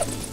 Let's go.